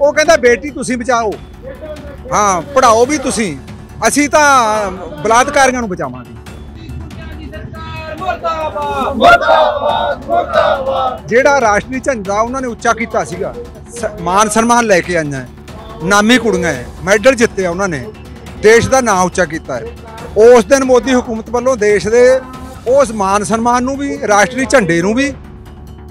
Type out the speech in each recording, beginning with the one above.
ਉਹ ਕਹਿੰਦਾ, ਬੇਟੀ, ਤੁਸੀਂ ਬਚਾਓ। ਹਾਂ ਪੜਾਓ ਵੀ ਤੁਸੀਂ। ਅਸੀਂ ਤਾਂ ਬਲਾਤਕਾਰੀਆਂ ਨੂੰ ਬਚਾਵਾਂਗੇ। ਜਿਹੜਾ ਰਾਸ਼ਟਰੀ ਝੰਡਾ ਉਹਨਾਂ ਨੇ ਉੱਚਾ ਕੀਤਾ ਸੀਗਾ, ਸ- ਮਾਨ ਸਨਮਾਨ ਲੈ ਕੇ ਆਈਆਂ ਨਾਮੀ ਕੁੜੀਆਂ ਹੈ, ਮੈਡਲ ਜਿੱਤਿਆ ਉਹਨਾਂ ਨੇ। ਦੇਸ਼ ਦਾ ਨਾਂ ਉੱਚਾ ਕੀਤਾ ਉਸ ਦਿਨ ਮੋਦੀ ਹਕੂਮਤ ਵੱਲੋਂ ਦੇਸ਼ ਦੇ ਉਸ ਮਾਨ ਸਨਮਾਨ ਨੂੰ ਵੀ, ਰਾਸ਼ਟਰੀ ਝੰਡੇ ਨੂੰ ਵੀ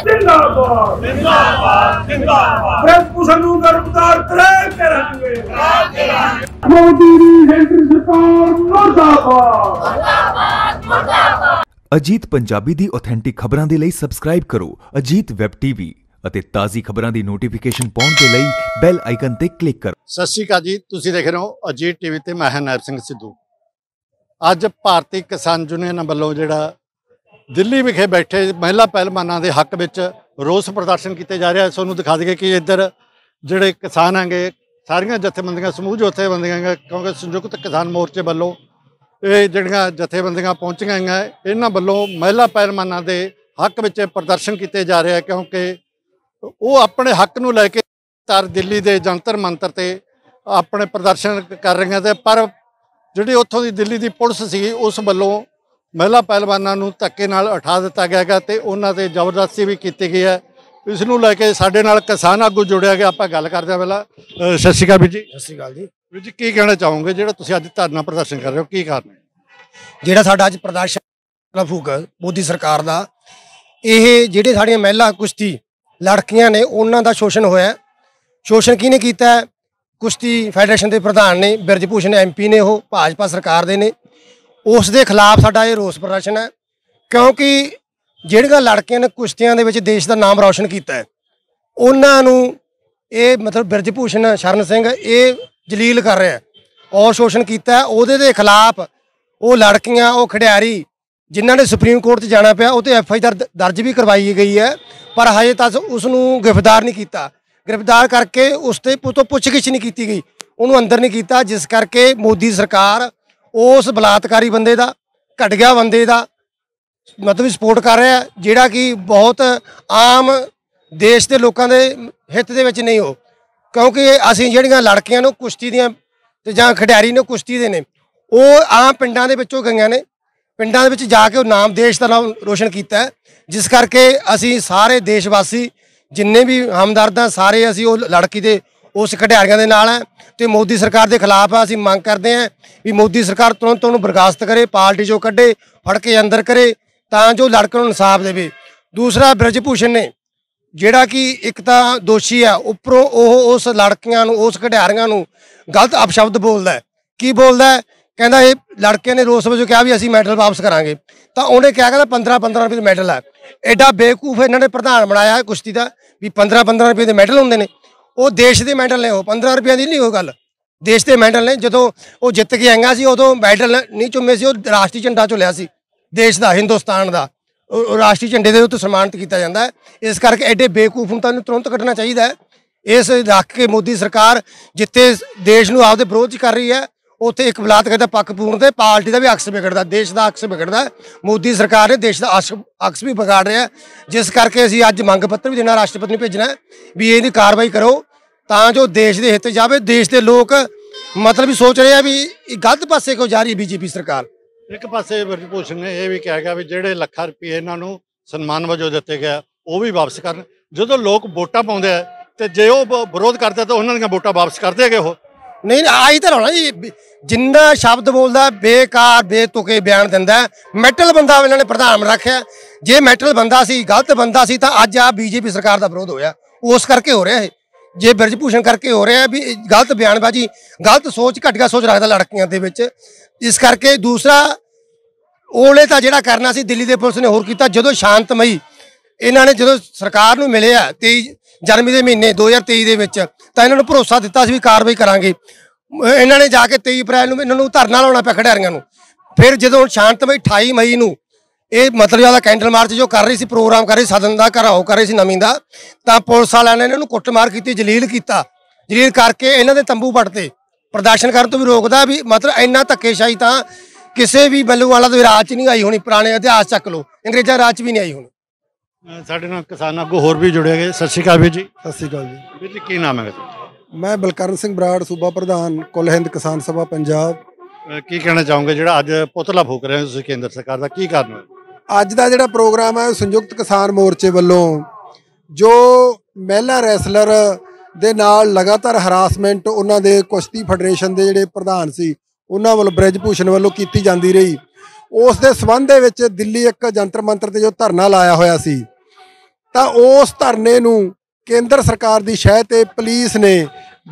ਜਿੰਦਾਬਾਦ। ਜਿੰਦਾਬਾਦ। ਜਿੰਦਾਬਾਦ ਪ੍ਰਭੂ ਨੂੰ ਗਰਮਦਾਰ ਕਰੇ ਕਰਾਂਗੇ ਮੋਦੀ ਦੀ ਸੈਂਟਰ ਸਰਕਾਰ ਮੁਰਦਾਬਾਦ। ਮੁਰਦਾਬਾਦ ਮੁਰਦਾਬਾਦ। ਅਜੀਤ ਪੰਜਾਬੀ ਦੀ ਆਥੈਂਟਿਕ ਖਬਰਾਂ ਦੇ ਲਈ ਸਬਸਕ੍ਰਾਈਬ ਕਰੋ ਅਜੀਤ ਵੈਬ ਟੀਵੀ ਅਤੇ ਤਾਜ਼ੀ ਖਬਰਾਂ ਦੀ ਨੋਟੀਫਿਕੇਸ਼ਨ ਪਾਉਣ ਦੇ ਲਈ ਬੈਲ ਆਈਕਨ ਤੇ ਕਲਿੱਕ ਕਰੋ। ਸਤਿ ਸ਼੍ਰੀ ਅਕਾਲ ਜੀ ਤੁਸੀਂ ਦੇਖ ਰਹੇ ਹੋ ਅਜੀਤ ਟੀਵੀ ਤੇ ਮੈਂ ਹਾਂ ਨਾਇਬ ਸਿੰਘ ਸਿੱਧੂ। ਅੱਜ ਭਾਰਤੀ ਕਿਸਾਨ ਯੂਨੀਅਨ ਵੱਲੋਂ ਜਿਹੜਾ ਦਿੱਲੀ ਵਿਖੇ ਬੈਠੇ ਮਹਿਲਾ ਪਹਿਲਵਾਨਾਂ ਦੇ ਹੱਕ ਵਿੱਚ ਰੋਸ ਪ੍ਰਦਰਸ਼ਨ ਕੀਤੇ ਜਾ ਰਿਹਾ ਹੈ। ਤੁਹਾਨੂੰ ਦਿਖਾ ਦਈਏ ਕਿ ਇੱਧਰ ਜਿਹੜੇ ਕਿਸਾਨ ਹੈਗੇ, ਸਾਰੀਆਂ ਜਥੇਬੰਦੀਆਂ, ਸਮੂਹ ਜਥੇਬੰਦੀਆਂ ਹੈਗੇ ਕਿਉਂਕਿ ਸੰਯੁਕਤ ਕਿਸਾਨ ਮੋਰਚੇ ਵੱਲੋਂ ਇਹ ਜਿਹੜੀਆਂ ਜਥੇਬੰਦੀਆਂ ਪਹੁੰਚੀਆਂ ਹੈਗੀਆਂ ਇਹਨਾਂ ਵੱਲੋਂ ਮਹਿਲਾ ਪਹਿਲਵਾਨਾਂ ਦੇ ਹੱਕ ਵਿੱਚ ਪ੍ਰਦਰਸ਼ਨ ਕੀਤੇ ਜਾ ਰਹੇ ਹੈ, ਕਿਉਂਕਿ ਉਹ ਆਪਣੇ ਹੱਕ ਨੂੰ ਲੈ ਕੇ ਤਰ ਦਿੱਲੀ ਦੇ ਜੰਤਰ ਮੰਤਰ ਤੇ ਆਪਣੇ ਪ੍ਰਦਰਸ਼ਨ ਕਰ ਰਹੀਆਂ ਤੇ ਪਰ ਜਿਹੜੀ ਉੱਥੋਂ ਦੀ ਦਿੱਲੀ ਦੀ ਪੁਲਿਸ ਸੀ, ਉਸ ਵੱਲੋਂ ਮਹਿਲਾ ਪਹਿਲਵਾਨਾਂ ਨੂੰ ਧੱਕੇ ਨਾਲ ਉਠਾ ਦਿੱਤਾ ਗਿਆ ਹੈਗਾ ਤੇ ਉਹਨਾਂ ਤੇ ਜ਼ਬਰਦਸਤੀ ਵੀ ਕੀਤੀ ਗਈ ਹੈ। ਇਸ ਨੂੰ ਲੈ ਕੇ ਸਾਡੇ ਨਾਲ ਕਿਸਾਨ ਆਗੂ ਜੁੜਿਆ ਗਿਆ ਆਪਾਂ ਗੱਲ ਕਰਦੇ ਹਾਂ ਪਹਿਲਾਂ। ਸਤਿ ਸ਼੍ਰੀ ਅਕਾਲ ਵੀਰ ਜੀ। ਸਤਿ ਸ਼੍ਰੀ ਅਕਾਲ ਜੀ। ਵੀਰ ਜੀ ਕੀ ਕਹਿਣਾ ਚਾਹੋਗੇ? ਜਿਹੜਾ ਤੁਸੀਂ ਅੱਜ ਧਰਨਾ ਪ੍ਰਦਰਸ਼ਨ ਕਰ ਰਹੇ ਹੋ ਕੀ ਕਾਰਨ ਹੈ? ਜਿਹੜਾ ਸਾਡਾ ਅੱਜ ਪ੍ਰਦਰਸ਼ਨ ਫੂਕ ਮੋਦੀ ਸਰਕਾਰ ਦਾ ਇਹ ਜਿਹੜੇ ਸਾਡੀਆਂ ਮਹਿਲਾ ਕੁਸ਼ਤੀ ਲੜਕੀਆਂ ਨੇ ਉਹਨਾਂ ਦਾ ਸ਼ੋਸ਼ਣ ਹੋਇਆ ਹੈ। ਸ਼ੋਸ਼ਣ ਕਿਹਨੇ ਕੀਤਾ ਹੈ? ਕੁਸ਼ਤੀ ਫੈਡਰੇਸ਼ਨ ਦੇ ਪ੍ਰਧਾਨ ਨੇ ਬਿਰਜ ਭੂਸ਼ਣ ਐਮਪੀ ਨੇ ਉਹ ਭਾਜਪਾ ਸਰਕਾਰ ਦੇ ਨੇ। ਉਸ ਦੇ ਖਿਲਾਫ ਸਾਡਾ ਇਹ ਰੋਸ ਪ੍ਰਦਰਸ਼ਨ ਹੈ, ਕਿਉਂਕਿ ਜਿਹੜੀਆਂ ਲੜਕੀਆਂ ਨੇ ਕੁਸ਼ਤੀਆਂ ਦੇ ਵਿੱਚ ਦੇਸ਼ ਦਾ ਨਾਮ ਰੌਸ਼ਨ ਕੀਤਾ ਹੈ, ਉਹਨਾਂ ਨੂੰ ਇਹ ਮਤਲਬ ਬਿਰਜ ਭੂਸ਼ਣ ਸ਼ਰਨ ਸਿੰਘ ਇਹ ਜਲੀਲ ਕਰ ਰਿਹਾ ਹੈ, ਔਰ ਸ਼ੋਸ਼ਣ ਕੀਤਾ ਉਹਦੇ ਦੇ ਖਿਲਾਫ ਉਹ ਲੜਕੀਆਂ, ਉਹ ਖਿਡਾਰੀ ਜਿਨ੍ਹਾਂ ਨੇ ਸੁਪਰੀਮ ਕੋਰਟ 'ਚ ਜਾਣਾ ਪਿਆ, ਉਹ ਤੇ ਐਫ ਆਈ ਆਰ ਦਰਜ ਵੀ ਕਰਵਾਈ ਗਈ ਹੈ, ਪਰ ਹਜੇ ਤੱਕ ਉਸ ਨੂੰ ਗ੍ਰਿਫਤਾਰ ਨਹੀਂ ਕੀਤਾ। ਗ੍ਰਿਫਤਾਰ ਕਰਕੇ ਉਸ ਤੇ ਪੁ- ਤੋਂ ਪੁੱਛਗਿੱਛ ਨਹੀਂ ਕੀਤੀ ਗਈ, ਉਹਨੂੰ ਅੰਦਰ ਨਹੀਂ ਕੀਤਾ, ਜਿਸ ਕਰਕੇ ਮੋਦੀ ਸਰਕਾਰ ਉਸ ਬਲਾਤਕਾਰੀ ਬੰਦੇ ਦਾ ਘਟ ਗਿਆ ਬੰਦੇ ਦਾ ਮਤਲਬ ਸਪੋਰਟ ਕਰ ਰਿਹਾ ਜਿਹੜਾ ਕਿ ਬਹੁਤ ਆਮ ਦੇਸ਼ ਦੇ ਲੋਕਾਂ ਦੇ ਹਿੱਤ ਦੇ ਵਿੱਚ ਨਹੀਂ ਹੋ ਕਿਉਂਕਿ ਅਸੀਂ ਜਿਹੜੀਆਂ ਲੜਕੀਆਂ ਨੂੰ ਕੁਸ਼ਤੀ ਦੀਆਂ ਤੇ ਜਾਂ ਖਿਡਾਰੀ ਨੇ ਕੁਸ਼ਤੀ ਦੇ ਨੇ ਉਹ ਆਮ ਪਿੰਡਾਂ ਦੇ ਵਿੱਚੋਂ ਗਈਆਂ ਨੇ। ਪਿੰਡਾਂ ਦੇ ਵਿੱਚ ਜਾ ਕੇ ਉਹ ਨਾਮ ਦੇਸ਼ ਦਾ ਨਾਮ ਰੋਸ਼ਨ ਕੀਤਾ ਹੈ, ਜਿਸ ਕਰਕੇ ਅਸੀਂ ਸਾਰੇ ਦੇਸ਼ ਵਾਸੀ ਜਿੰਨੇ ਵੀ ਹਮਦਰਦਾਂ ਸਾਰੇ ਅਸੀਂ ਉਹ ਲੜਕੀ ਦੇ ਉਸ ਖਿਡਾਰੀਆਂ ਦੇ ਨਾਲ ਹੈ ਤੇ ਮੋਦੀ ਸਰਕਾਰ ਦੇ ਖਿਲਾਫ ਆ ਅਸੀਂ ਮੰਗ ਕਰਦੇ ਹਾਂ ਵੀ ਮੋਦੀ ਸਰਕਾਰ ਤੁਰੰਤ ਉਹਨੂੰ ਬਰਖਾਸਤ ਕਰੇ, ਪਾਰਟੀ ਚੋਂ ਕੱਢੇ, ਫੜ ਕੇ ਅੰਦਰ ਕਰੇ ਤਾਂ ਜੋ ਲੜਕੇ ਨੂੰ ਇਨਸਾਫ ਦੇਵੇ। ਦੂਸਰਾ ਬ੍ਰਜਭੂਸ਼ਣ ਨੇ, ਜਿਹੜਾ ਕਿ ਇੱਕ ਤਾਂ ਦੋਸ਼ੀ ਆ, ਉੱਪਰੋਂ ਉਹ ਉਸ ਲੜਕੀਆਂ ਨੂੰ, ਉਸ ਖਿਡਾਰੀਆਂ ਨੂੰ ਗਲਤ ਅਪਸ਼ਬਦ ਬੋਲਦਾ ਕੀ ਬੋਲਦਾ ਕਹਿੰਦਾ ਇਹ ਲੜਕੇ ਨੇ ਰੋਸ ਵਜੋਂ ਕਿਹਾ ਵੀ ਅਸੀਂ ਮੈਡਲ ਵਾਪਸ ਕਰਾਂਗੇ। ਤਾਂ ਉਹਨੇ ਕਿਹਾ, ਕਹਿੰਦਾ 15 15 ਰੁਪਏ ਦਾ ਮੈਡਲ ਹੈ ਐਡਾ ਬੇਕੂਫ ਇਹਨਾਂ ਨੇ ਪ੍ਰਧਾਨ ਬਣਾਇਆ ਕੁਸ਼ਤੀ ਦਾ ਵੀ 15 15 ਰੁਪਏ ਦੇ ਮੈਡਲ ਹੁੰਦੇ ਨੇ। ਉਹ ਦੇਸ਼ ਦੇ ਮੈਡਲ ਨੇ ਉਹ 15 ਰੁਪਏ ਦੀ ਨਹੀਂ ਉਹ ਗੱਲ। ਦੇਸ਼ ਦੇ ਮੈਡਲ ਨੇ, ਜਦੋਂ ਉਹ ਜਿੱਤ ਕੇ ਆਈਆਂ ਸੀ, ਉਦੋਂ ਮੈਡਲ ਨਹੀਂ ਚੁੰਮੇ ਸੀ, ਉਹ ਰਾਸ਼ਟਰੀ ਝੰਡਾ ਝੁਲਿਆ ਸੀ, ਦੇਸ਼ ਦਾ, ਹਿੰਦੁਸਤਾਨ ਦਾ। ਉਹ ਰਾਸ਼ਟਰੀ ਝੰਡੇ ਦੇ ਉੱਤੇ ਸਨਮਾਨਿਤ ਕੀਤਾ ਜਾਂਦਾ ਹੈ। ਇਸ ਕਰਕੇ ਐਡੇ ਬੇਵਕੂਫ ਨੂੰ ਤਾਂ ਤੁਰੰਤ ਕੱਢਣਾ ਚਾਹੀਦਾ ਹੈ। ਇਸ ਰੱਖ ਕੇ ਮੋਦੀ ਸਰਕਾਰ ਜਿੱਥੇ ਦੇਸ਼ ਨੂੰ ਆਪਦੇ ਵਿਰੋਧ 'ਚ ਕਰ ਰਹੀ ਹੈ ਉੱਥੇ ਇੱਕ ਬਲਾਤਕਾਰ ਦਾ ਪੱਖ ਪੂਰਨ ਤੇ ਪਾਰਟੀ ਦਾ ਵੀ ਅਕਸ ਵਿਗੜਦਾ, ਦੇਸ਼ ਦਾ ਅਕਸ ਵਿਗੜਦਾ। ਮੋਦੀ ਸਰਕਾਰ ਨੇ ਦੇਸ਼ ਦਾ ਅਕਸ- ਅਕਸ ਵੀ ਵਿਗਾੜ ਰਿਹਾ। ਜਿਸ ਕਰਕੇ ਅਸੀਂ ਅੱਜ ਮੰਗ ਪੱਤਰ ਵੀ ਦੇਣਾ, ਰਾਸ਼ਟਰਪਤੀ ਨੂੰ ਭੇਜਣਾ ਵੀ ਇਹਦੀ ਕਾਰਵਾਈ ਕਰੋ, ਤਾਂ ਜੋ ਦੇਸ਼ ਦੇ ਹਿੱਤ ਜਾਵੇ। ਦੇਸ਼ ਦੇ ਲੋਕ ਮਤਲਬ ਵੀ ਸੋਚ ਰਹੇ ਆ ਵੀ ਇਹ ਗਲਤ ਪਾਸੇ ਕਿਉਂ ਜਾ ਰਹੀ ਹੈ ਬੀਜੇਪੀ ਸਰਕਾਰ? ਇੱਕ ਪਾਸੇ ਬ੍ਰਜਭੂਸ਼ਣ ਨੇ ਇਹ ਵੀ ਕਿਹਾ ਗਿਆ ਵੀ ਜਿਹੜੇ ਲੱਖਾਂ ਰੁਪਏ ਇਹਨਾਂ ਨੂੰ ਸਨਮਾਨ ਵਜੋਂ ਦਿੱਤੇ ਗਿਆ ਉਹ ਵੀ ਵਾਪਸ ਕਰਨ। ਜਦੋਂ ਲੋਕ ਵੋਟਾਂ ਪਾਉਂਦੇ ਆ, ਤੇ ਜੇ ਉਹ ਵਿਰੋਧ ਕਰਦੇ ਤਾਂ ਉਹਨਾਂ ਦੀਆਂ ਵੋਟਾਂ ਵਾਪਸ ਕਰਦੇ ਹੈਗੇ ਉਹ। ਨਹੀਂ ਆਈ ਤਾਂ ਹੋਣਾ ਜੀ। ਜਿੰਨਾ ਸ਼ਬਦ ਬੋਲਦਾ, ਬੇਕਾਰ, ਬੇਤੁਕੇ ਬਿਆਨ ਦਿੰਦਾ ਮੈਟਲ ਬੰਦਾ ਇਹਨਾਂ ਨੇ ਪ੍ਰਧਾਨ ਰੱਖਿਆ ਜੇ ਮੈਟਲ ਬੰਦਾ ਸੀ, ਗਲਤ ਬੰਦਾ ਸੀ, ਤਾਂ ਅੱਜ ਆ ਬੀਜੇਪੀ ਸਰਕਾਰ ਦਾ ਵਿਰੋਧ ਹੋਇਆ। ਉਸ ਕਰਕੇ ਹੋ ਰਿਹਾ ਇਹ। ਜੇ ਬਿਰਜ ਭੂਸ਼ਣ ਕਰਕੇ ਹੋ ਰਿਹਾ ਵੀ ਇਹ ਗਲਤ ਬਿਆਨਬਾਜ਼ੀ, ਗਲਤ ਸੋਚ, ਘਟੀਆ ਸੋਚ ਰੱਖਦਾ ਲੜਕੀਆਂ ਦੇ ਵਿੱਚ। ਇਸ ਕਰਕੇ ਦੂਸਰਾ ਉਹਲੇ ਤਾਂ ਜਿਹੜਾ ਕਰਨਾ ਸੀ, ਦਿੱਲੀ ਦੇ ਪੁਲਿਸ ਨੇ ਹੋਰ ਕੀਤਾ। ਜਦੋਂ ਸ਼ਾਂਤਮਈ, ਇਹਨਾਂ ਨੇ ਜਦੋਂ ਸਰਕਾਰ ਨੂੰ ਮਿਲਿਆ 23 ਜਨਵਰੀ ਦੇ ਮਹੀਨੇ 2023 ਦੇ ਵਿੱਚ ਤਾਂ ਇਹਨਾਂ ਨੂੰ ਭਰੋਸਾ ਦਿੱਤਾ ਸੀ ਵੀ ਕਾਰਵਾਈ ਕਰਾਂਗੇ। ਇਹਨਾਂ ਨੇ ਜਾ ਕੇ 23 ਅਪ੍ਰੈਲ ਨੂੰ ਇਹਨਾਂ ਨੂੰ ਧਰਨਾ ਲਾਉਣਾ ਪਿਆ ਖਿਡਾਰੀਆਂ ਨੂੰ। ਫਿਰ ਜਦੋਂ ਹੁਣ ਸ਼ਾਂਤਮਈ 28 ਮਈ ਨੂੰ ਇਹ ਮਤਲਬ ਜ਼ਿਆਦਾ ਕੈਂਡਲ ਮਾਰਚ ਜੋ ਕਰ ਰਹੀ ਸੀ, ਪ੍ਰੋਗਰਾਮ ਕਰ ਰਹੀ ਸਦਨ ਦਾ ਘਰਾਓ ਕਰ ਰਹੀ ਸੀ, ਨਵੀਂ ਦਾ, ਤਾਂ ਪੁਲਿਸ ਵਾਲਿਆਂ ਨੇ ਇਹਨਾਂ ਨੂੰ ਕੁੱਟਮਾਰ ਕੀਤੀ, ਜਲੀਲ ਕੀਤਾ। ਜਲੀਲ ਕਰਕੇ ਇਹਨਾਂ ਦੇ ਤੰਬੂ ਪੱਟਤੇ। ਪ੍ਰਦਰਸ਼ਨ ਕਰਨ ਤੋਂ ਵੀ ਰੋਕਦਾ ਵੀ ਮਤਲਬ ਇੰਨਾ ਧੱਕੇਸ਼ਾਹੀ ਤਾਂ ਕਿਸੇ ਵੀ ਬੱਲੂ ਵਾਲਾ ਦੇ ਰਾਜ 'ਚ ਨਹੀਂ ਆਈ ਹੋਣੀ, ਪੁਰਾਣੇ ਇਤਿਹਾਸ ਚੱਕ ਲਓ। ਅੰਗਰੇਜ਼ਾਂ ਰਾਜ 'ਚ ਵੀ ਨਹੀਂ ਆਈ ਹੋਣੀ। ਸਾਡੇ ਨਾਲ ਕਿਸਾਨ ਆਗੂ ਹੋਰ ਵੀ ਜੁੜੇ ਗਏ ਸਤਿ ਸ਼੍ਰੀ ਅਕਾਲ ਵੀਰ ਜੀ। ਸਤਿ ਸ਼੍ਰੀ ਅਕਾਲ ਜੀ। ਵੀਰ ਜੀ ਕੀ ਨਾਮ ਹੈ ਤੁਹਾਡਾ? ਮੈਂ ਬਲਕਰਨ ਸਿੰਘ ਬਰਾੜ ਸੂਬਾ ਪ੍ਰਧਾਨ ਕੁੱਲ ਹਿੰਦ ਕਿਸਾਨ ਸਭਾ ਪੰਜਾਬ। ਕੀ ਕਹਿਣਾ ਚਾਹੋਗੇ? ਜਿਹੜਾ ਅੱਜ ਪੁਤਲਾ ਫੂਕ ਰਹੇ ਹੋ ਤੁਸੀਂ ਕੇਂਦਰ ਸਰਕਾਰ ਦਾ ਕੀ ਕਾਰਨ ਹੈ ਅੱਜ ਦਾ ਜਿਹੜਾ ਪ੍ਰੋਗਰਾਮ ਹੈ ਸੰਯੁਕਤ ਕਿਸਾਨ ਮੋਰਚੇ ਵੱਲੋਂ ਜੋ ਮਹਿਲਾ ਰੈਸਲਰ ਦੇ ਨਾਲ ਲਗਾਤਾਰ ਹਰਾਸਮੈਂਟ ਉਹਨਾਂ ਦੇ ਕੁਸ਼ਤੀ ਫੈਡਰੇਸ਼ਨ ਦੇ ਜਿਹੜੇ ਪ੍ਰਧਾਨ ਸੀ ਉਹਨਾਂ ਵੱਲੋਂ ਬ੍ਰਿਜ ਭੂਸ਼ਣ ਵੱਲੋਂ ਕੀਤੀ ਜਾਂਦੀ ਰਹੀ। ਉਸ ਦੇ ਸਬੰਧ ਦੇ ਵਿੱਚ ਦਿੱਲੀ ਇੱਕ ਜੰਤਰ ਮੰਤਰ ਤੇ ਜੋ ਧਰਨਾ ਲਾਇਆ ਹੋਇਆ ਸੀ ਤਾਂ ਉਸ ਧਰਨੇ ਨੂੰ ਕੇਂਦਰ ਸਰਕਾਰ ਦੀ ਸ਼ਹਿ ਤੇ ਪੁਲਿਸ ਨੇ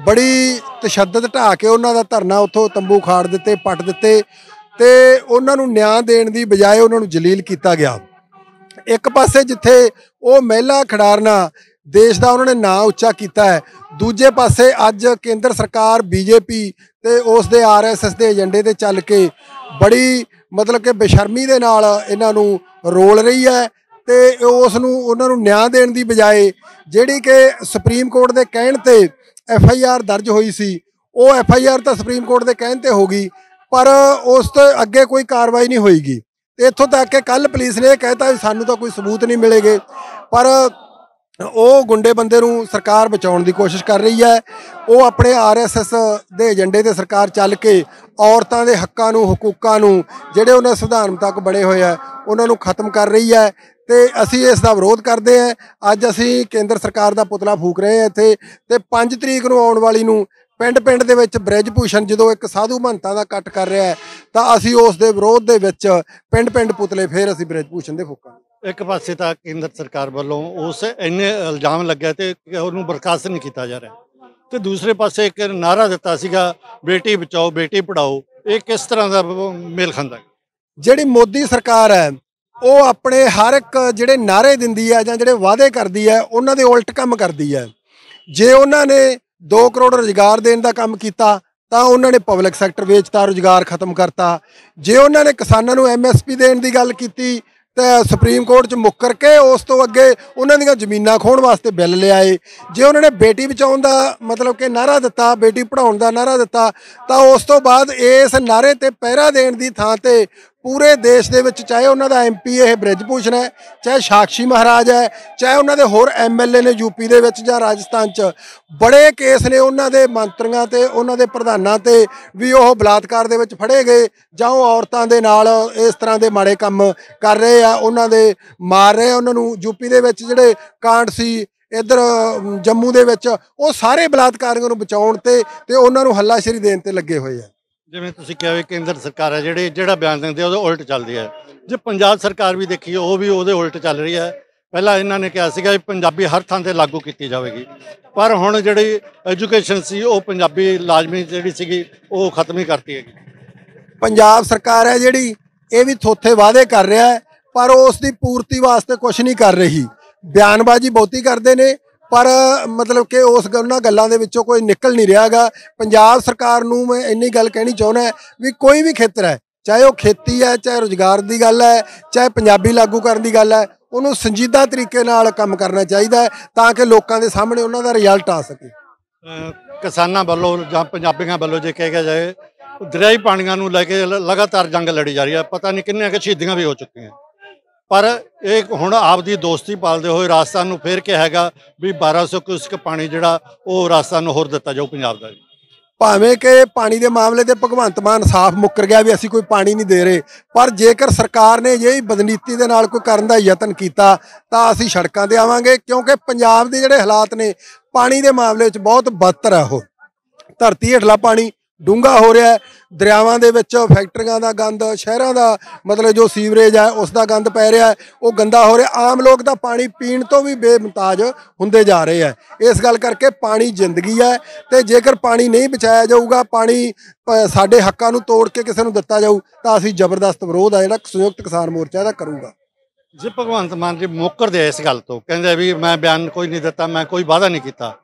ਬੜੀ ਤਸ਼ੱਦਦ ਢਾ ਕੇ ਉਹਨਾਂ ਦਾ ਧਰਨਾ ਉੱਥੋਂ ਤੰਬੂ ਖਾੜ ਦਿੱਤੇ, ਪੱਟ ਦਿੱਤੇ ਤੇ ਉਹਨਾਂ ਨੂੰ ਨਿਆਂ ਦੇਣ ਦੀ ਬਜਾਏ ਉਹਨਾਂ ਨੂੰ ਜਲੀਲ ਕੀਤਾ ਗਿਆ। ਇੱਕ ਪਾਸੇ ਜਿੱਥੇ ਉਹ ਮਹਿਲਾ ਖਿਡਾਰਨਾ ਦੇਸ਼ ਦਾ ਉਹਨਾਂ ਨੇ ਨਾਂ ਉੱਚਾ ਕੀਤਾ ਹੈ, ਦੂਜੇ ਪਾਸੇ ਅੱਜ ਕੇਂਦਰ ਸਰਕਾਰ ਬੀਜੇਪੀ ਤੇ ਉਸ ਦੇ ਆਰਐਸਐਸ ਦੇ ਏਜੰਡੇ ਤੇ ਚੱਲ ਕੇ ਬੜੀ ਮਤਲਬ ਕਿ ਬੇਸ਼ਰਮੀ ਦੇ ਨਾਲ ਇਹਨਾਂ ਨੂੰ ਰੋਲ ਰਹੀ ਹੈ। ਤੇ ਉਸ ਨੂੰ ਉਹਨਾਂ ਨੂੰ ਨਿਆਂ ਦੇਣ ਦੀ ਬਜਾਏ ਜਿਹੜੀ ਕਿ ਸੁਪਰੀਮ ਕੋਰਟ ਦੇ ਕਹਿਣ ਤੇ ਐਫ ਆਈ ਆਰ ਦਰਜ ਹੋਈ ਸੀ, ਉਹ ਐਫ ਆਈ ਆਰ ਤਾਂ ਸੁਪਰੀਮ ਕੋਰਟ ਦੇ ਕਹਿਣ ਤੇ ਹੋ ਗਈ, ਪਰ ਉਸ ਤੋਂ ਅੱਗੇ ਕੋਈ ਕਾਰਵਾਈ ਨਹੀਂ ਹੋਈਗੀ। ਤੇ ਇੱਥੋਂ ਤੱਕ ਕਿ ਕੱਲ ਪੁਲਿਸ ਨੇ ਇਹ ਕਹਿਤਾ ਵੀ ਸਾਨੂੰ ਤਾਂ ਕੋਈ ਸਬੂਤ ਨਹੀਂ ਮਿਲੇਗੇ, ਪਰ ਉਹ ਗੁੰਡੇ ਬੰਦੇ ਨੂੰ ਸਰਕਾਰ ਬਚਾਉਣ ਦੀ ਕੋਸ਼ਿਸ਼ ਕਰ ਰਹੀ ਹੈ। ਉਹ ਆਪਣੇ ਆਰਐਸਐਸ ਦੇ ਏਜੰਡੇ ਤੇ ਸਰਕਾਰ ਚੱਲ ਕੇ ਔਰਤਾਂ ਦੇ ਹੱਕਾਂ ਨੂੰ, ਹਕੂਕਾਂ ਨੂੰ, ਜਿਹੜੇ ਉਹਨਾਂ ਸੰਵਿਧਾਨ ਤੱਕ ਬਣੇ ਹੋਏ ਆ, ਉਹਨਾਂ ਨੂੰ ਖਤਮ ਕਰ ਰਹੀ ਹੈ। ਤੇ ਅਸੀਂ ਇਸ ਦਾ ਵਿਰੋਧ ਕਰਦੇ ਹਾਂ। ਅੱਜ ਅਸੀਂ ਕੇਂਦਰ ਸਰਕਾਰ ਦਾ ਪੁਤਲਾ ਫੂਕ ਰਹੇ ਹਾਂ ਇੱਥੇ ਤੇ 5 ਤਰੀਕ ਨੂੰ ਆਉਣ ਵਾਲੀ ਨੂੰ ਪਿੰਡ ਪਿੰਡ ਦੇ ਵਿੱਚ ਬ੍ਰਿਜ ਭੂਸ਼ਣ ਜਦੋਂ ਇੱਕ ਸਾਧੂ ਮਹੰਤਾਂ ਦਾ ਕੱਟ ਕਰ ਰਿਹਾ ਤਾਂ ਅਸੀਂ ਉਸ ਦੇ ਵਿਰੋਧ ਦੇ ਵਿੱਚ ਪਿੰਡ ਪਿੰਡ ਪੁਤਲੇ ਫੇਰ ਅਸੀਂ ਬ੍ਰਿਜ ਭੂਸ਼ਣ ਦੇ ਫੂਕਾਂਗੇ ਇੱਕ ਪਾਸੇ ਤਾਂ ਕੇਂਦਰ ਸਰਕਾਰ ਵੱਲੋਂ ਉਸ ਇੰਨੇ ਇਲਜ਼ਾਮ ਲੱਗਿਆ ਤੇ ਉਹਨੂੰ ਬਰਖਾਸਤ ਨਹੀਂ ਕੀਤਾ ਜਾ ਰਿਹਾ। ਤੇ ਦੂਸਰੇ ਪਾਸੇ ਇੱਕ ਨਾਰਾ ਦਿੱਤਾ ਸੀਗਾ ਬੇਟੀ ਬਚਾਓ ਬੇਟੀ ਪੜਾਓ ਇਹ ਕਿਸ ਤਰ੍ਹਾਂ ਦਾ ਮੇਲ ਖਾਂਦਾ? ਜਿਹੜੀ ਮੋਦੀ ਸਰਕਾਰ ਹੈ ਉਹ ਆਪਣੇ ਹਰ ਇੱਕ ਜਿਹੜੇ ਨਾਰੇ ਦਿੰਦੀ ਹੈ ਜਾਂ ਜਿਹੜੇ ਵਾਅਦੇ ਕਰਦੀ ਹੈ ਉਹਨਾਂ ਦੇ ਉਲਟ ਕੰਮ ਕਰਦੀ ਹੈ ਜੇ ਉਹਨਾਂ ਨੇ 2 ਕਰੋੜ ਰੁਜ਼ਗਾਰ ਦੇਣ ਦਾ ਕੰਮ ਕੀਤਾ, ਤਾਂ ਉਹਨਾਂ ਨੇ ਪਬਲਿਕ ਸੈਕਟਰ ਵੇਚਤਾ, ਰੁਜ਼ਗਾਰ ਖਤਮ ਕਰਤਾ। ਜੇ ਉਹਨਾਂ ਨੇ ਕਿਸਾਨਾਂ ਨੂੰ ਐਮਐਸਪੀ ਦੇਣ ਦੀ ਗੱਲ ਕੀਤੀ, ਤਾਂ ਸੁਪਰੀਮ ਕੋਰਟ 'ਚ ਮੁੱਕਰ ਕੇ ਉਸ ਤੋਂ ਅੱਗੇ ਉਹਨਾਂ ਦੀਆਂ ਜ਼ਮੀਨਾਂ ਖੋਣ ਵਾਸਤੇ ਬਿੱਲ ਲਿਆਏ। ਜੇ ਉਹਨਾਂ ਨੇ ਬੇਟੀ ਬਚਾਉਣ ਦਾ ਮਤਲਬ ਕਿ ਨਾਰਾ ਦਿੱਤਾ, ਬੇਟੀ ਪੜਾਉਣ ਦਾ ਨਾਰਾ ਦਿੱਤਾ, ਤਾਂ ਉਸ ਤੋਂ ਬਾਅਦ ਇਸ ਨਾਰੇ ਤੇ ਪਹਿਰਾ ਦੇਣ ਦੀ ਥਾਂ ਤੇ ਪੂਰੇ ਦੇਸ਼ ਦੇ ਵਿੱਚ ਚਾਹੇ ਉਹਨਾਂ ਦਾ ਐਮਪੀ ਇਹ ਬ੍ਰਿਜਭੂਸ਼ਣ ਹੈ, ਚਾਹੇ ਸਾਕਸ਼ੀ ਮਹਾਰਾਜ ਹੈ, ਚਾਹੇ ਉਹਨਾਂ ਦੇ ਹੋਰ ਐਮਐਲਏ ਨੇ ਯੂਪੀ ਦੇ ਵਿੱਚ ਜਾਂ ਰਾਜਸਥਾਨ 'ਚ, ਬੜੇ ਕੇਸ ਨੇ ਉਹਨਾਂ ਦੇ ਮੰਤਰੀਆਂ ਤੇ, ਉਹਨਾਂ ਦੇ ਪ੍ਰਧਾਨਾਂ ਤੇ ਵੀ ਉਹ ਬਲਾਤਕਾਰ ਦੇ ਵਿੱਚ ਫੜੇ ਗਏ, ਜਾਂ ਉਹ ਔਰਤਾਂ ਦੇ ਨਾਲ ਇਸ ਤਰ੍ਹਾਂ ਦੇ ਮਾੜੇ ਕੰਮ ਕਰ ਰਹੇ ਆ, ਉਹਨਾਂ ਦੇ ਮਾਰ ਰਹੇ ਆ, ਉਹਨਾਂ ਨੂੰ ਯੂਪੀ ਦੇ ਵਿੱਚ ਜਿਹੜੇ ਕਾਂਡ ਸੀ, ਇੱਧਰ ਜੰਮੂ ਦੇ ਵਿੱਚ, ਉਹ ਸਾਰੇ ਬਲਾਤਕਾਰੀਆਂ ਨੂੰ ਬਚਾਉਣ ਤੇ ਤੇ ਉਹਨਾਂ ਨੂੰ ਹੱਲਾਸ਼ੇਰੀ ਦੇਣ ਤੇ ਲੱਗੇ ਹੋਏ ਆ। ਜਿਵੇਂ ਤੁਸੀਂ ਕਿਹਾ ਵੀ ਕੇਂਦਰ ਸਰਕਾਰ ਹੈ, ਜਿਹੜੇ, ਜਿਹੜਾ ਬਿਆਨ ਦਿੰਦੇ ਆ, ਉਹਦੇ ਉਲਟ ਚੱਲਦੀ ਹੈ। ਜੇ ਪੰਜਾਬ ਸਰਕਾਰ ਵੀ ਦੇਖੀਏ, ਉਹ ਵੀ ਉਹਦੇ ਉਲਟ ਚੱਲ ਰਹੀ ਹੈ। ਪਹਿਲਾਂ ਇਹਨਾਂ ਨੇ ਕਿਹਾ ਸੀਗਾ ਵੀ ਪੰਜਾਬੀ ਹਰ ਥਾਂ ਤੇ ਲਾਗੂ ਕੀਤੀ ਜਾਵੇਗੀ। ਪਰ ਹੁਣ ਜਿਹੜੀ ਐਜੂਕੇਸ਼ਨ ਸੀ, ਉਹ ਪੰਜਾਬੀ ਲਾਜ਼ਮੀ ਜਿਹੜੀ ਸੀਗੀ, ਉਹ ਖਤਮ ਹੀ ਕਰਤੀ ਹੈਗੀ। ਪੰਜਾਬ ਸਰਕਾਰ ਹੈ ਜਿਹੜੀ, ਇਹ ਵੀ ਥੋਥੇ ਵਾਅਦੇ ਕਰ ਰਿਹਾ ਹੈ, ਪਰ ਉਸ ਦੀ ਪੂਰਤੀ ਵਾਸਤੇ ਕੁਝ ਨਹੀਂ ਕਰ ਰਹੀ। ਬਿਆਨਬਾਜ਼ੀ ਬਹੁਤੀ ਕਰਦੇ ਨੇ ਪਰ ਮਤਲਬ ਕਿ ਉਸ ਉਹਨਾਂ ਗੱਲਾਂ ਦੇ ਵਿੱਚੋਂ ਕੋਈ ਨਿਕਲ ਨਹੀਂ ਰਿਹਾਗਾ ਪੰਜਾਬ ਸਰਕਾਰ ਨੂੰ ਮੈਂ ਇੰਨੀ ਗੱਲ ਕਹਿਣੀ ਚਾਹੁੰਦਾ ਵੀ ਕੋਈ ਵੀ ਖੇਤਰ ਹੈ, ਚਾਹੇ ਉਹ ਖੇਤੀ ਹੈ, ਚਾਹੇ ਰੋਜ਼ਗਾਰ ਦੀ ਗੱਲ ਹੈ, ਚਾਹੇ ਪੰਜਾਬੀ ਲਾਗੂ ਕਰਨ ਦੀ ਗੱਲ ਹੈ, ਉਹਨੂੰ ਸੰਜੀਦਾ ਤਰੀਕੇ ਨਾਲ ਕੰਮ ਕਰਨਾ ਚਾਹੀਦਾ ਤਾਂ ਕਿ ਲੋਕਾਂ ਦੇ ਸਾਹਮਣੇ ਉਹਨਾਂ ਦਾ ਰਿਜ਼ਲਟ ਆ ਸਕੇ। ਕਿਸਾਨਾਂ ਵੱਲੋਂ ਜਾਂ ਪੰਜਾਬੀਆਂ ਵੱਲੋਂ ਜੇ ਕਿਹਾ ਜਾਏ ਦਰਿਆਈ ਪਾਣੀਆਂ ਨੂੰ ਲੈ ਕੇ ਲਗਾਤਾਰ ਜੰਗ ਲੜੀ ਜਾ ਰਹੀ ਹੈ। ਪਤਾ ਨਹੀਂ ਕਿੰਨੀਆਂ ਕਿ ਸ਼ਹੀਦੀਆਂ ਵੀ ਹੋ ਚੁੱਕੀਆਂ। ਪਰ ਇਹ ਹੁਣ ਆਪਦੀ ਦੋਸਤੀ ਪਾਲਦੇ ਹੋਏ ਰਾਜਸਥਾਨ ਨੂੰ ਫੇਰ ਕਿਹਾ ਹੈਗਾ ਵੀ 1200 ਕਿਊਸਕ ਪਾਣੀ ਜਿਹੜਾ ਉਹ ਰਾਜਸਥਾਨ ਨੂੰ ਹੋਰ ਦਿੱਤਾ ਜਾਊ ਪੰਜਾਬ ਦਾ ਭਾਵੇਂ ਕਿ ਪਾਣੀ ਦੇ ਮਾਮਲੇ ਤੇ ਭਗਵੰਤ ਮਾਨ ਸਾਫ਼ ਮੁੱਕਰ ਗਿਆ ਵੀ ਅਸੀਂ ਕੋਈ ਪਾਣੀ ਨਹੀਂ ਦੇ ਰਹੇ, ਪਰ ਜੇਕਰ ਸਰਕਾਰ ਨੇ ਜਿਹੀ ਬਦਨੀਤੀ ਦੇ ਨਾਲ ਕੋਈ ਕਰਨ ਦਾ ਯਤਨ ਕੀਤਾ, ਤਾਂ ਅਸੀਂ ਸੜਕਾਂ ਤੇ ਆਵਾਂਗੇ, ਕਿਉਂਕਿ ਪੰਜਾਬ ਦੇ ਜਿਹੜੇ ਹਾਲਾਤ ਨੇ, ਪਾਣੀ ਦੇ ਮਾਮਲੇ 'ਚ ਬਹੁਤ ਬਦਤਰ ਹੈ ਉਹ। ਧਰਤੀ ਹੇਠਲਾ ਪਾਣੀ ਡੂੰਘਾ ਹੋ ਰਿਹਾ ਦਰਿਆਵਾਂ ਦੇ ਵਿੱਚ ਫੈਕਟਰੀਆਂ ਦਾ ਗੰਦ, ਸ਼ਹਿਰਾਂ ਦਾ ਮਤਲਬ ਜੋ ਸੀਵਰੇਜ ਹੈ, ਉਸ ਦਾ ਗੰਦ ਪੈ ਰਿਹਾ ਉਹ ਗੰਦਾ ਹੋ ਰਿਹਾ। ਆਮ ਲੋਕ ਤਾਂ ਪਾਣੀ ਪੀਣ ਤੋਂ ਵੀ ਬੇਮਤਾਜ ਹੁੰਦੇ ਜਾ ਰਹੇ ਹੈ। ਇਸ ਗੱਲ ਕਰਕੇ ਪਾਣੀ ਜ਼ਿੰਦਗੀ ਹੈ ਤੇ ਜੇਕਰ ਪਾਣੀ ਨਹੀਂ ਬਚਾਇਆ ਜਾਊਗਾ, ਪਾਣੀ ਸਾਡੇ ਹੱਕਾਂ ਨੂੰ ਤੋੜ ਕੇ ਕਿਸੇ ਨੂੰ ਦਿੱਤਾ ਜਾਊ, ਤਾਂ ਅਸੀਂ ਜ਼ਬਰਦਸਤ ਵਿਰੋਧ ਆ, ਜਿਹੜਾ ਸੰਯੁਕਤ ਕਿਸਾਨ ਮੋਰਚਾ ਦਾ ਕਰੂਗਾ। ਜੇ, ਭਗਵੰਤ ਮਾਨ ਜੀ ਮੁੱਕਰਦੇ ਆ ਇਸ ਗੱਲ ਤੋਂ। ਕਹਿੰਦੇ ਵੀ ਮੈਂ ਬਿਆਨ ਕੋਈ ਨਹੀਂ ਦਿੱਤਾ, ਮੈਂ ਕੋਈ ਵਾਅਦਾ ਨਹੀਂ ਕੀਤਾ।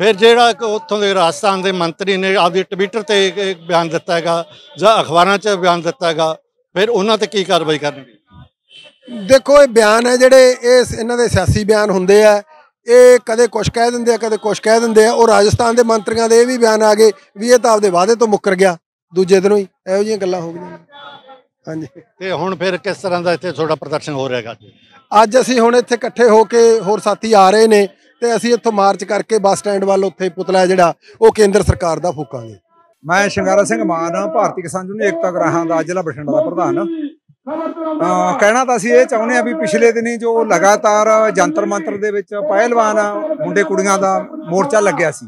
ਫਿਰ ਜਿਹੜਾ ਉੱਥੋਂ ਦੇ ਰਾਜਸਥਾਨ ਦੇ ਮੰਤਰੀ ਨੇ ਆਪਦੀ ਟਵਿੱਟਰ ਤੇ ਇੱਕ- ਬਿਆਨ ਦਿੱਤਾ ਹੈਗਾ ਜਾਂ ਅਖਬਾਰਾਂ 'ਚ ਬਿਆਨ ਦਿੱਤਾ ਹੈਗਾ ਫਿਰ ਉਹਨਾਂ ਤੇ ਕੀ ਕਾਰਵਾਈ ਕਰਨਗੇ ਦੇਖੋ ਇਹ ਬਿਆਨ ਹੈ ਜਿਹੜੇ ਇਹ ਇਹਨਾਂ ਦੇ ਸਿਆਸੀ ਬਿਆਨ ਹੁੰਦੇ ਆ। ਇਹ ਕਦੇ ਕੁਛ ਕਹਿ ਦਿੰਦੇ ਆ ਕਦੇ ਕੁਛ ਕਹਿ ਦਿੰਦੇ ਆ। ਉਹ ਰਾਜਸਥਾਨ ਦੇ ਮੰਤਰੀਆਂ ਦੇ ਇਹ ਵੀ ਬਿਆਨ ਆ ਗਏ ਵੀ ਇਹ ਤਾਂ ਆਪਦੇ ਵਾਅਦੇ ਤੋਂ ਮੁੱਕਰ ਗਿਆ। ਦੂਜੇ ਦਿਨੋਂ ਹੀ ਇਹੋ ਜਿਹੀਆਂ ਗੱਲਾਂ ਹੋ ਗਈਆਂ। ਹਾਂਜੀ। ਤੇ ਹੁਣ ਫਿਰ ਕਿਸ ਤਰ੍ਹਾਂ ਦਾ ਇੱਥੇ ਤੁਹਾਡਾ ਪ੍ਰਦਰਸ਼ਨ ਹੋ ਰਿਹਾ ਹੈਗਾ? ਅੱਜ ਅਸੀਂ ਹੁਣ ਇੱਥੇ ਇਕੱਠੇ ਹੋ ਕੇ ਹੋਰ ਸਾਥੀ ਆ ਰਹੇ ਨੇ। ਤੇ ਅਸੀਂ ਇੱਥੋਂ ਮਾਰਚ ਕਰਕੇ ਬੱਸ ਸਟੈਂਡ ਵੱਲ ਉੱਥੇ ਪੁਤਲਾ ਜਿਹੜਾ, ਉਹ ਕੇਂਦਰ ਸਰਕਾਰ ਦਾ ਫੂਕਾਂਗੇ। ਮੈਂ ਸ਼ਿੰਗਾਰਾ ਸਿੰਘ ਮਾਨ ਭਾਰਤੀ ਕਿਸਾਨ ਯੂਨੀਅਨ ਏਕਤਾ ਗ੍ਰਾਹਾਂ ਦਾ ਜ਼ਿਲ੍ਹਾ ਬਠਿੰਡਾ ਦਾ ਪ੍ਰਧਾਨ। ਕਹਿਣਾ ਤਾਂ ਅਸੀਂ ਇਹ ਚਾਹੁੰਦੇ ਆ ਵੀ ਪਿਛਲੇ ਦਿਨੀ ਜੋ ਲਗਾਤਾਰ ਜੰਤਰ ਮੰਤਰ ਦੇ ਵਿੱਚ ਪਹਿਲਵਾਨ ਮੁੰਡੇ ਕੁੜੀਆਂ ਦਾ ਮੋਰਚਾ ਲੱਗਿਆ ਸੀ।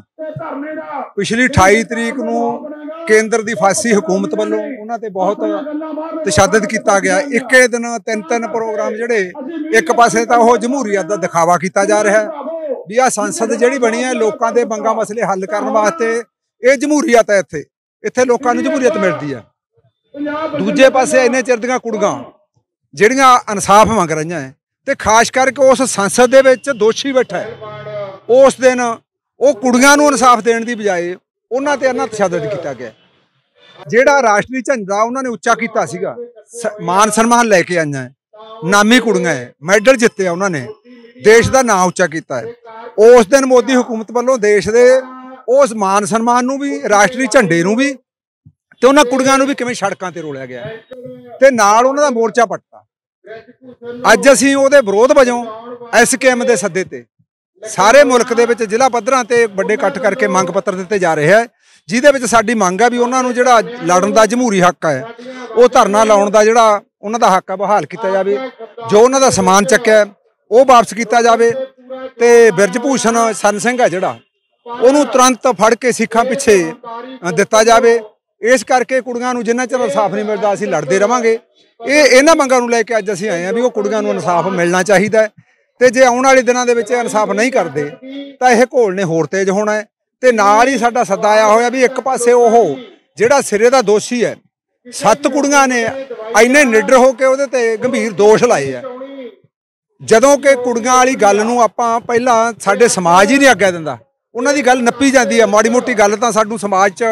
ਪਿਛਲੀ 28 ਤਰੀਕ ਨੂੰ ਕੇਂਦਰ ਦੀ ਫਾਸੀ ਹਕੂਮਤ ਵੱਲੋਂ ਉਹਨਾਂ ਤੇ ਬਹੁਤ ਤਸ਼ੱਦਦ ਕੀਤਾ ਗਿਆ। ਇੱਕੇ ਦਿਨ ਤਿੰਨ ਤਿੰਨ ਪ੍ਰੋਗਰਾਮ ਜਿਹੜੇ, ਇੱਕ ਪਾਸੇ ਤਾਂ ਉਹ ਜਮਹੂਰੀਅਤ ਦਾ ਦਿਖਾਵਾ ਕੀਤਾ ਜਾ ਰਿਹਾ ਵੀ ਆ ਸੰਸਦ ਜਿਹੜੀ ਬਣੀ ਹੈ, ਲੋਕਾਂ ਦੇ ਮੰਗਾਂ ਮਸਲੇ ਹੱਲ ਕਰਨ ਵਾਸਤੇ, ਇਹ ਜਮਹੂਰੀਅਤ ਹੈ ਇੱਥੇ। ਇੱਥੇ ਲੋਕਾਂ ਨੂੰ ਜਮਹੂਰੀਅਤ ਮਿਲਦੀ ਹੈ। ਦੂਜੇ ਪਾਸੇ ਇੰਨੇ ਚਿਰ ਦੀਆਂ ਕੁੜੀਆਂ ਜਿਹੜੀਆਂ ਇਨਸਾਫ ਮੰਗ ਰਹੀਆਂ ਹੈ ਤੇ ਖਾਸ ਕਰਕੇ ਉਸ ਸੰਸਦ ਦੇ ਵਿੱਚ ਦੋਸ਼ੀ ਬੈਠਾ ਹੈ। ਉਸ ਦਿਨ ਉਹ ਕੁੜੀਆਂ ਨੂੰ ਇਨਸਾਫ ਦੇਣ ਦੀ ਬਜਾਏ ਉਹਨਾਂ ਤੇ ਇੰਨਾ ਤਸ਼ੱਦਦ ਕੀਤਾ ਗਿਆ। ਜਿਹੜਾ ਰਾਸ਼ਟਰੀ ਝੰਡਾ ਉਹਨਾਂ ਨੇ ਉੱਚਾ ਕੀਤਾ ਸੀਗਾ, ਸ- ਮਾਨ ਸਨਮਾਨ ਲੈ ਕੇ ਆਈਆਂ ਹੈ। ਨਾਮੀ ਕੁੜੀਆਂ ਹੈ ਮੈਡਲ ਜਿੱਤਿਆ ਉਹਨਾਂ ਨੇ। ਦੇਸ਼ ਦਾ ਨਾਂ ਉੱਚਾ ਕੀਤਾ ਹੈ। ਉਸ ਦਿਨ ਮੋਦੀ ਹਕੂਮਤ ਵੱਲੋਂ ਦੇਸ਼ ਦੇ ਉਸ ਮਾਨ ਸਨਮਾਨ ਨੂੰ ਵੀ, ਰਾਸ਼ਟਰੀ ਝੰਡੇ ਨੂੰ ਵੀ ਤੇ ਉਹਨਾਂ ਕੁੜੀਆਂ ਨੂੰ ਵੀ ਕਿਵੇਂ ਸੜਕਾਂ ਤੇ ਰੋਲਿਆ ਗਿਆ। ਤੇ ਨਾਲ ਉਹਨਾਂ ਦਾ ਮੋਰਚਾ ਪੱਟਾ ਅੱਜ ਅਸੀਂ ਉਹਦੇ ਵਿਰੋਧ ਵਜੋਂ ਐਸਕੇਐਮ ਦੇ ਸੱਦੇ ਤੇ ਸਾਰੇ ਮੁਲਕ ਦੇ ਵਿੱਚ ਜ਼ਿਲ੍ਹਾ ਪੱਧਰਾਂ ਤੇ ਵੱਡੇ ਇਕੱਠ ਕਰਕੇ ਮੰਗ ਪੱਤਰ ਦਿੱਤੇ ਜਾ ਰਹੇ ਹੈ। ਜਿਹਦੇ ਵਿੱਚ ਸਾਡੀ ਮੰਗ ਹੈ ਵੀ ਉਹਨਾਂ ਨੂੰ ਜਿਹੜਾ ਲੜਨ ਦਾ ਜਮਹੂਰੀ ਹੱਕ ਹੈ, ਉਹ ਧਰਨਾ ਲਾਉਣ ਦਾ ਜਿਹੜਾ ਉਹਨਾਂ ਦਾ ਹੱਕ ਹੈ ਬਹਾਲ ਕੀਤਾ ਜਾਵੇ। ਜੋ ਉਹਨਾਂ ਦਾ ਸਮਾਨ ਚੱਕਿਆ ਉਹ ਵਾਪਸ ਕੀਤਾ ਜਾਵੇ ਤੇ ਬਿਰਜਭੂਸ਼ਣ ਭੂਸ਼ਣ ਸਿੰਘ ਹੈ ਜਿਹੜਾ, ਉਹਨੂੰ ਤੁਰੰਤ ਫੜ ਕੇ ਸਿੱਖਾਂ ਪਿੱਛੇ ਦਿੱਤਾ ਜਾਵੇ। ਇਸ ਕਰਕੇ ਕੁੜੀਆਂ ਨੂੰ ਜਿੰਨਾ ਚਿਰ ਇਨਸਾਫ ਨਹੀਂ ਮਿਲਦਾ, ਅਸੀਂ ਲੜਦੇ ਰਵਾਂਗੇ। ਇਹ ਇਹਨਾਂ ਮੰਗਾਂ ਨੂੰ ਲੈ ਕੇ ਅੱਜ ਅਸੀਂ ਆਏ ਹਾਂ ਵੀ ਉਹ ਕੁੜੀਆਂ ਨੂੰ ਇਨਸਾਫ ਮਿਲਣਾ ਚਾਹੀਦਾ ਹੈ। ਤੇ ਜੇ ਆਉਣ ਵਾਲੇ ਦਿਨਾਂ ਦੇ ਵਿੱਚ ਇਹ ਇਨਸਾਫ ਨਹੀਂ ਕਰਦੇ, ਤਾਂ ਇਹ ਘੋਲ ਨੇ ਹੋਰ ਤੇਜ਼ ਹੋਣਾ ਹੈ। ਤੇ ਨਾਲ ਹੀ ਸਾਡਾ ਸੱਦਾ ਆਇਆ ਹੋਇਆ ਵੀ ਇੱਕ ਪਾਸੇ ਉਹ ਜਿਹੜਾ ਸਿਰੇ ਦਾ ਦੋਸ਼ੀ ਹੈ, ਸੱਤ ਕੁੜੀਆਂ ਨੇ ਇੰਨੇ ਨਿਡਰ ਹੋ ਕੇ ਉਹਦੇ ਤੇ ਗੰਭੀਰ ਦੋਸ਼ ਲਾਏ ਆ ਜਦੋਂ ਕਿ ਕੁੜੀਆਂ ਵਾਲੀ ਗੱਲ ਨੂੰ ਆਪਾਂ ਪਹਿਲਾਂ ਸਾਡੇ ਸਮਾਜ ਹੀ ਨਹੀਂ ਅੱਗੇ ਦਿੰਦਾ। ਉਹਨਾਂ ਦੀ ਗੱਲ ਨੱਪੀ ਜਾਂਦੀ ਹੈ ਮਾੜੀ ਮੋਟੀ ਗੱਲ ਤਾਂ ਸਾਨੂੰ ਸਮਾਜ 'ਚ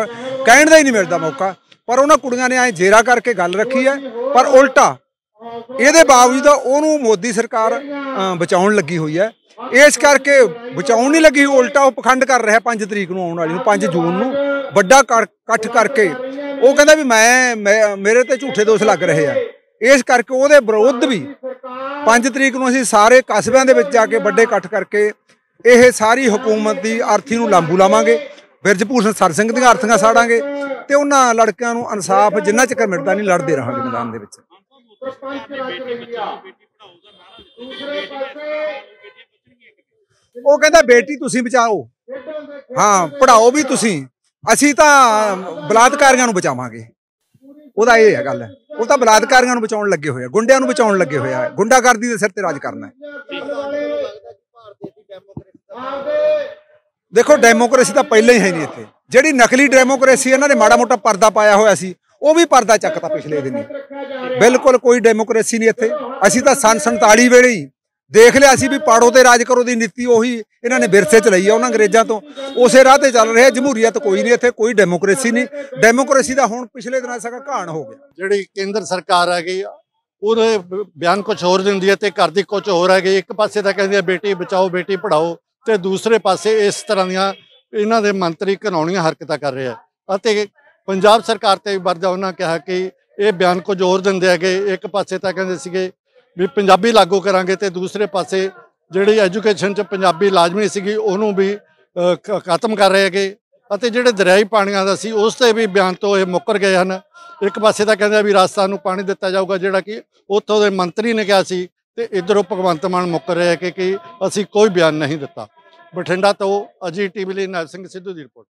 ਕਹਿਣ ਦਾ ਹੀ ਨਹੀਂ ਮਿਲਦਾ ਮੌਕਾ। ਪਰ ਉਹਨਾਂ ਕੁੜੀਆਂ ਨੇ ਐ ਜੇਰਾ ਕਰਕੇ ਗੱਲ ਰੱਖੀ ਹੈ ਪਰ ਉਲਟਾ, ਇਹਦੇ ਬਾਵਜੂਦ ਉਹਨੂੰ ਮੋਦੀ ਸਰਕਾਰ ਬਚਾਉਣ ਲੱਗੀ ਹੋਈ ਹੈ ਇਸ ਕਰਕੇ ਬਚਾਉਣ ਨਹੀਂ ਲੱਗੀ, ਉਲਟਾ ਉਹ ਪਖੰਡ ਕਰ ਰਿਹਾ 5 ਤਰੀਕ ਨੂੰ ਆਉਣ ਵਾਲੀ ਨੂੰ 5 ਜੂਨ ਨੂੰ। ਵੱਡਾ ਕਰ- ਇਕੱਠ ਕਰਕੇ ਉਹ ਕਹਿੰਦਾ ਵੀ ਮੈਂ, ਮੈਂ- ਮੇਰੇ ਤੇ ਝੂਠੇ ਦੋਸ਼ ਲੱਗ ਰਹੇ ਆ। ਇਸ ਕਰਕੇ ਉਹਦੇ ਵਿਰੋਧ ਵੀ 5 ਤਰੀਕ ਨੂੰ ਅਸੀਂ ਸਾਰੇ ਕਸਬਿਆਂ ਦੇ ਵਿੱਚ ਜਾ ਕੇ ਵੱਡੇ ਇਕੱਠ ਕਰਕੇ ਇਹ ਸਾਰੀ ਹਕੂਮਤ ਦੀ ਅਰਥੀ ਨੂੰ ਲਾਂਬੂ ਲਾਵਾਂਗੇ ਬਿਰਜ ਭੂਸ਼ਣ ਸਰ ਸਿੰਘ ਦੀਆਂ ਅਰਥੀਆਂ ਸਾੜਾਂਗੇ ਤੇ ਉਹਨਾਂ ਲੜਕਿਆਂ ਨੂੰ ਇਨਸਾਫ ਜਿੰਨਾ ਚਿਰ ਮਿਲਦਾ ਨਹੀਂ ਲੜਦੇ ਰਹਾਂਗੇ ਮੈਦਾਨ ਦੇ ਵਿੱਚ। ਉਹ ਕਹਿੰਦਾ, ਬੇਟੀ, ਤੁਸੀਂ ਬਚਾਓ। ਹਾਂ ਪੜਾਓ ਵੀ ਤੁਸੀਂ। ਅਸੀਂ ਤਾਂ ਬਲਾਤਕਾਰੀਆਂ ਨੂੰ ਬਚਾਵਾਂਗੇ। ਉਹਦਾ ਇਹ ਹੈ ਗੱਲ। ਉਹ ਤਾਂ ਬਲਾਤਕਾਰੀਆਂ ਨੂੰ ਬਚਾਉਣ ਲੱਗੇ ਹੋਏ ਆ, ਗੁੰਡਿਆਂ ਨੂੰ ਬਚਾਉਣ ਲੱਗੇ ਹੋਏ ਆ। ਗੁੰਡਾਗਰਦੀ ਦੇ ਸਿਰ ਤੇ ਰਾਜ ਕਰਨਾ ਦੇਖੋ, ਡੈਮੋਕ੍ਰੇਸੀ ਤਾਂ ਪਹਿਲਾਂ ਹੀ ਹੈ ਨਹੀਂ ਇੱਥੇ। ਜਿਹੜੀ ਨਕਲੀ ਡੈਮੋਕ੍ਰੇਸੀ ਇਹਨਾਂ ਨੇ ਮਾੜਾ ਮੋਟਾ ਪਰਦਾ ਪਾਇਆ ਹੋਇਆ ਸੀ। ਉਹ ਵੀ ਪਰਦਾ ਚੱਕਤਾ ਪਿਛਲੇ ਦਿਨੀ ਬਿਲਕੁਲ ਕੋਈ ਡੈਮੋਕ੍ਰੇਸੀ ਨਹੀਂ ਇੱਥੇ। ਅਸੀਂ ਤਾਂ ਸੰਨ 47 ਵੇਲੇ ਹੀ ਦੇਖ ਲਿਆ ਸੀ ਵੀ ਪਾੜੋ ਤੇ ਰਾਜ ਕਰੋ ਦੀ ਨੀਤੀ ਉਹੀ ਇਹਨਾਂ ਨੇ ਵਿਰਸੇ ਚ ਲਈ ਆ ਉਹਨਾਂ ਅੰਗਰੇਜ਼ਾਂ ਤੋਂ। ਉਸੇ ਰਾਹ ਤੇ ਚੱਲ ਰਿਹਾ ਜਮਹੂਰੀਅਤ ਕੋਈ ਨਹੀਂ ਇੱਥੇ ਕੋਈ ਡੈਮੋਕ੍ਰੇਸੀ ਨਹੀਂ। ਡੈਮੋਕ੍ਰੇਸੀ ਦਾ ਹੁਣ ਪਿਛਲੇ ਦਿਨਾਂ ਸਗਾ ਘਾਣ ਹੋ ਗਿਆ। ਜਿਹੜੀ ਕੇਂਦਰ ਸਰਕਾਰ ਹੈਗੀ ਆ, ਉਹਦੇ ਬਿਆਨ ਕੁਝ ਹੋਰ ਦਿੰਦੀ ਹੈ ਤੇ ਕਰਦੀ ਕੁਝ ਹੋਰ ਹੈਗੀ ਇੱਕ ਪਾਸੇ ਤਾਂ ਕਹਿੰਦੀ ਹੈ ਬੇਟੀ ਬਚਾਓ ਬੇਟੀ ਪੜਾਓ ਤੇ ਦੂਸਰੇ ਪਾਸੇ ਇਸ ਤਰ੍ਹਾਂ ਦੀਆਂ ਇਹਨਾਂ ਦੇ ਮੰਤਰੀ ਕਾਨੂੰਨੀਆਂ ਹਰਕਤਾਂ ਕਰ ਰਿਹਾ ਅਤੇ ਪੰਜਾਬ ਸਰਕਾਰ ਤੇ ਵੀ ਵਰਜਾ ਉਹਨਾਂ ਕਿਹਾ ਕਿ ਇਹ ਬਿਆਨ ਕੁਝ ਹੋਰ ਦਿੰਦੇ ਹੈਗੇ। ਇੱਕ ਪਾਸੇ ਤਾਂ ਕਹਿੰਦੇ ਸੀਗੇ ਵੀ ਪੰਜਾਬੀ ਲਾਗੂ ਕਰਾਂਗੇ ਤੇ ਦੂਸਰੇ ਪਾਸੇ ਜਿਹੜੀ ਐਜੂਕੇਸ਼ਨ 'ਚ ਪੰਜਾਬੀ ਲਾਜ਼ਮੀ ਸੀਗੀ, ਉਹਨੂੰ ਵੀ ਖਤਮ ਕਰ ਰਹੇ ਹੈਗੇ। ਅਤੇ ਜਿਹੜੇ ਦਰਿਆਈ ਪਾਣੀਆਂ ਦਾ ਸੀ, ਉਸ ਤੇ ਵੀ ਬਿਆਨ ਤੋਂ ਇਹ ਮੁੱਕਰ ਗਏ ਹਨ। ਇੱਕ ਪਾਸੇ ਤਾਂ ਕਹਿੰਦੇ ਆ ਵੀ ਰਾਜਸਥਾਨ ਨੂੰ ਪਾਣੀ ਦਿੱਤਾ ਜਾਊਗਾ, ਜਿਹੜਾ ਕਿ ਉੱਥੋਂ ਦੇ ਮੰਤਰੀ ਨੇ ਕਿਹਾ ਸੀ, ਤੇ ਇਧਰੋਂ ਭਗਵੰਤ ਮਾਨ ਮੁੱਕਰ ਰਿਹਾ ਕਿ ਕਿ ਅਸੀਂ ਕੋਈ ਬਿਆਨ ਨਹੀਂ ਦਿੱਤਾ। ਬਠਿੰਡਾ ਤੋਂ ਅਜੀਤ ਟੀਵੀ ਲਈ ਨਲ ਸਿੰਘ ਸਿੱਧੂ ਦੀ ਰਿਪੋਰਟ।